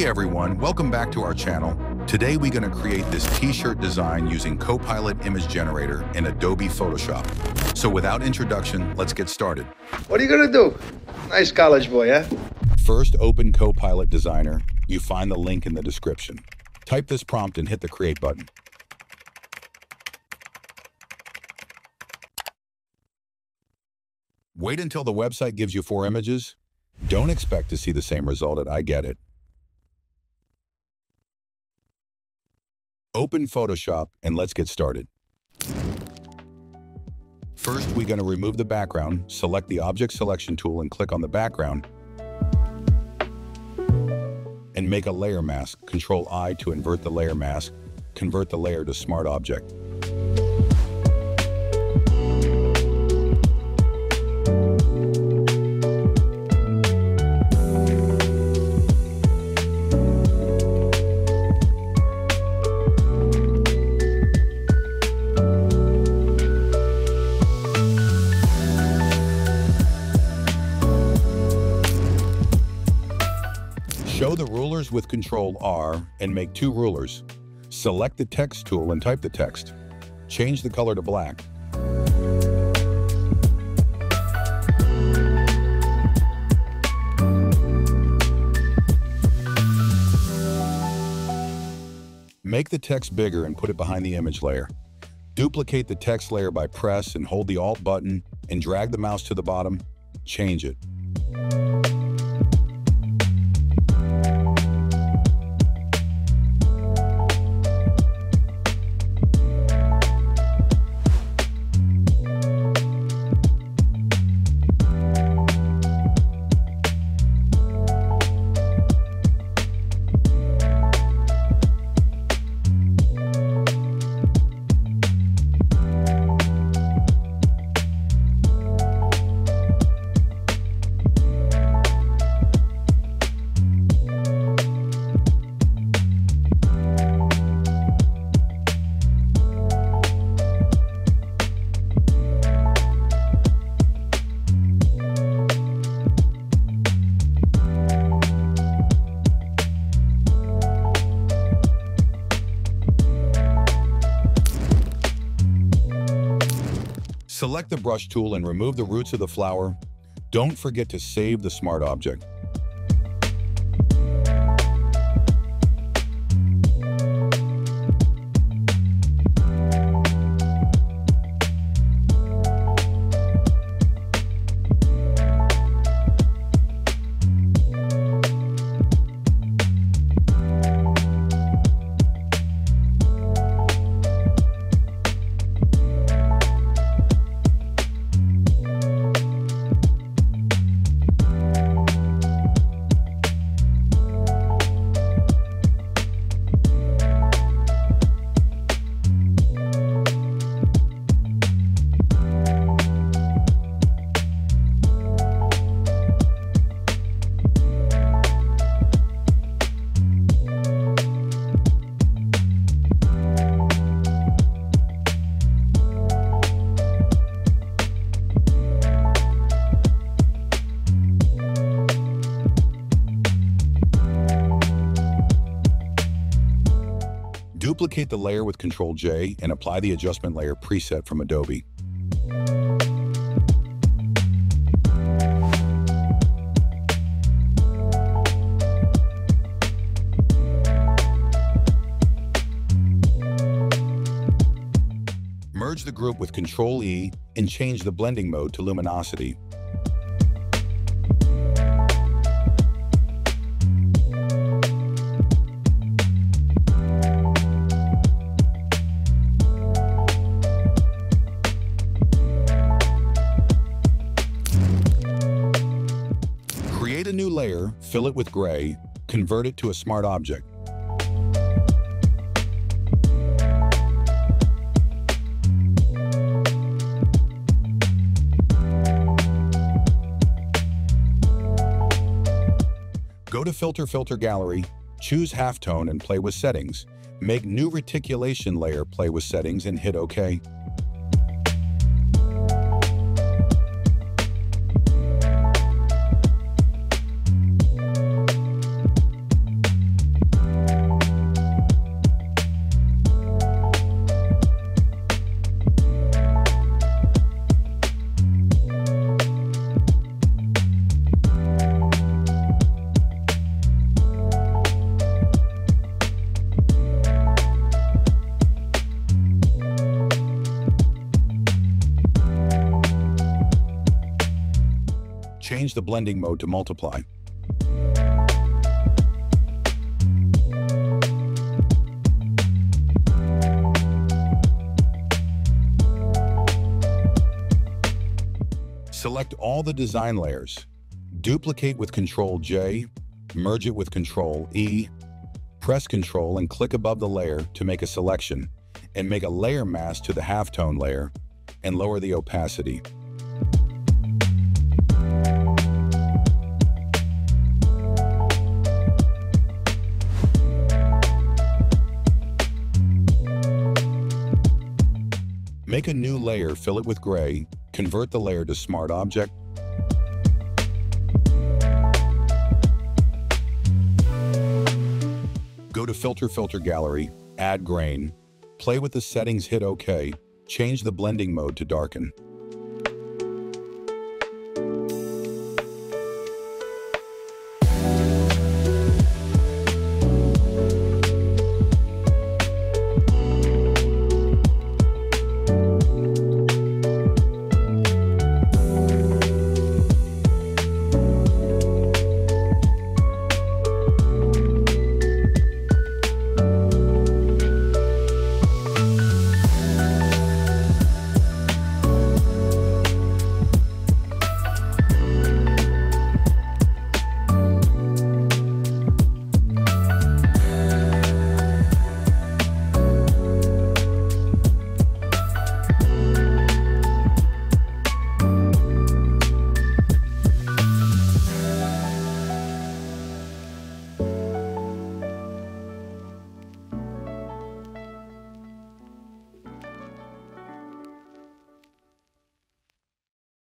Hey everyone, welcome back to our channel. Today we're going to create this t-shirt design using Copilot Image Generator in Adobe Photoshop. So without introduction, let's get started. What are you going to do? Nice college boy, huh? First, open Copilot Designer. You find the link in the description. Type this prompt and hit the create button. Wait until the website gives you four images. Don't expect to see the same result at I Get It. Open Photoshop and let's get started. First, we're going to remove the background, select the Object Selection tool and click on the background, and make a layer mask. Control I to invert the layer mask, convert the layer to Smart Object. Show the rulers with Control R and make two rulers. Select the text tool and type the text. Change the color to black. Make the text bigger and put it behind the image layer. Duplicate the text layer by press and hold the Alt button and drag the mouse to the bottom. Change it. Select the brush tool and remove the roots of the flower. Don't forget to save the smart object. Duplicate the layer with Ctrl J and apply the adjustment layer preset from Adobe. Merge the group with Ctrl E and change the blending mode to luminosity. New layer, fill it with gray, convert it to a smart object. Go to Filter Filter Gallery, choose Halftone and play with settings. Make new reticulation layer play with settings and hit OK. Change the blending mode to multiply. Select all the design layers. Duplicate with Ctrl J, merge it with Ctrl E, press Ctrl and click above the layer to make a selection, and make a layer mask to the halftone layer, and lower the opacity. Make a new layer, fill it with gray, convert the layer to Smart Object, Go to Filter Filter Gallery, add grain, play with the settings, hit OK, change the blending mode to darken.